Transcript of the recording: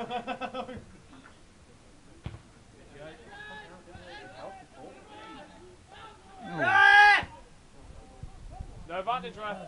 No advantage, ref.